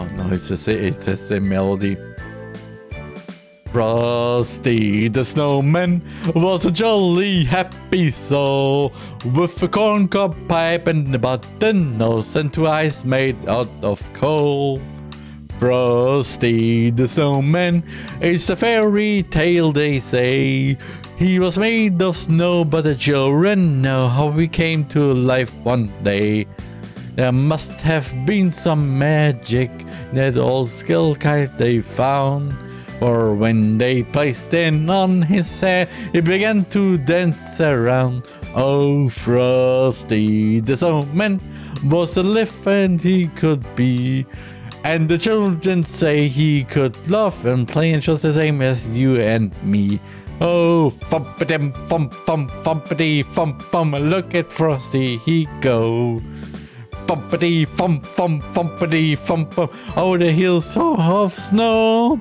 Oh no, it's just it's just the melody. Frosty the Snowman was a jolly happy soul with a corncob pipe and a button nose and two eyes made out of coal. Frosty the Snowman is a fairy tale, they say. He was made of snow, but the children know how he came to life one day. There must have been some magic that old skill kite they found. For when they placed it on his head, he began to dance around. Oh, Frosty, the snowman was the elephant he could be. And the children say he could love and play just the same as you and me. Oh, fumpity fump fump fumpity fump fump, look at Frosty, he go. Fumpity fump fump fumpity fump fump, over oh, the hills of snow.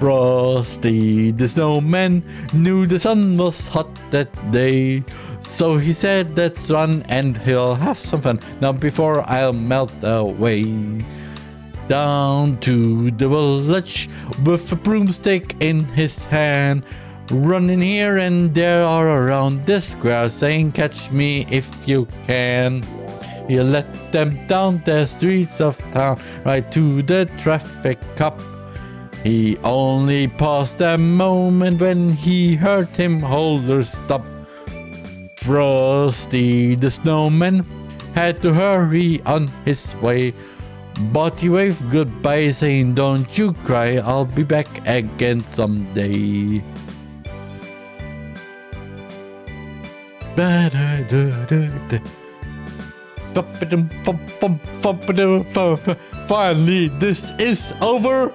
Frosty the snowman knew the sun was hot that day. So he said, let's run and he'll have some fun. Now before I'll melt away. Down to the village with a broomstick in his hand. Running here and there all around the square saying catch me if you can. He let them down the streets of town right to the traffic cop. He only paused a moment when he heard him hold her stop. Frosty the snowman had to hurry on his way. But he waved goodbye saying don't you cry, I'll be back again someday. Finally, this is over.